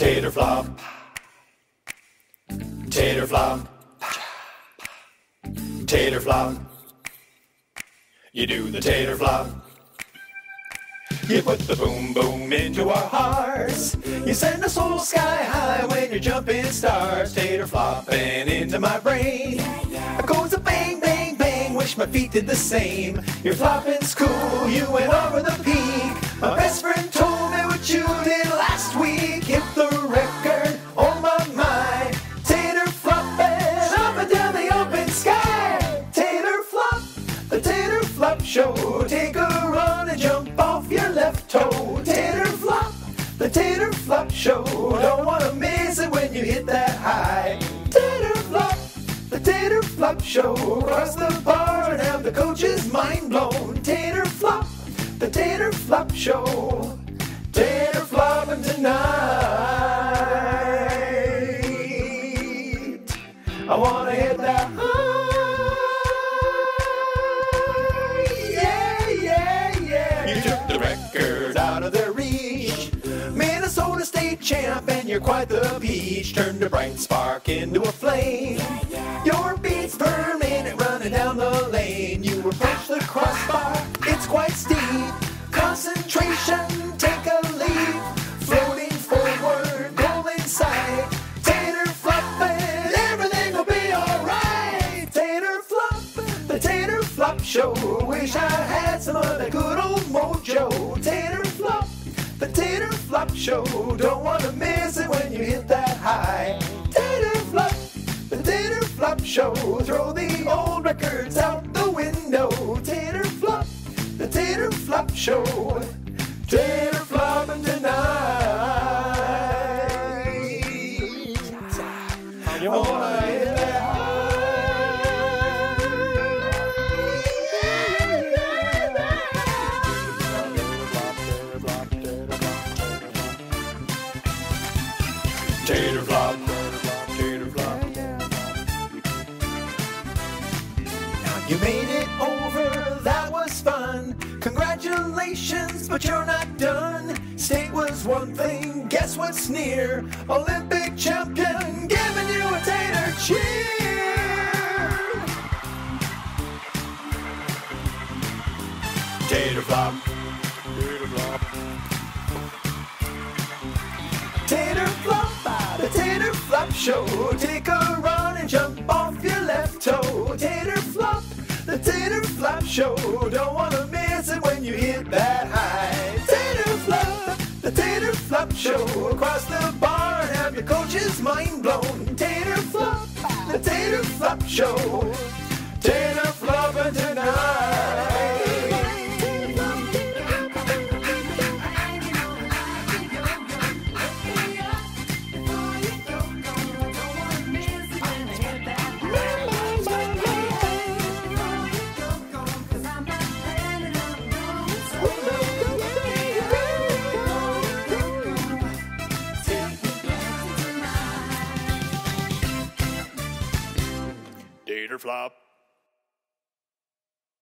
Tater flop. Tater flop. Tater flop. You do the tater flop. You put the boom boom into our hearts. You send us all sky high when you're jumping stars. Tater flopping into my brain. It goes a bang bang bang. Wish my feet did the same. Your flopping's cool. You went over the peak. My best friend The tater flop show. Take a run and jump off your left toe. Tater flop. The tater flop show. Don't wanna miss it when you hit that high. Tater flop. The tater flop show. Cross the bar and have the coach's mind blown. Tater flop. The tater flop show. You're quite the peach. Turned a bright spark into a flame. Your beats per minute running down the lane. You approach the crossbar, it's quite steep. Concentration, take a leap. Floating forward, goal in sight. Tater flopping, everything will be alright. Tater flop, the tater flop show. Wish I had some of that good old mojo. Tater flop, the tater flop show. Don't wanna show. Throw the old records out the window. Tater flop, the tater flop show. Tater flopping tonight. You wanna hit that high. Tater flop, made it over, that was fun. Congratulations, but you're not done. State was one thing, guess what's near? Olympic champion, giving you a tater cheer. Tater flop. Tater flop. Tater flop, the tater flop show. Take a run and jump off show. Across the barn. have your coaches mind blown. Tater flop, the tater flop show. Tater flop.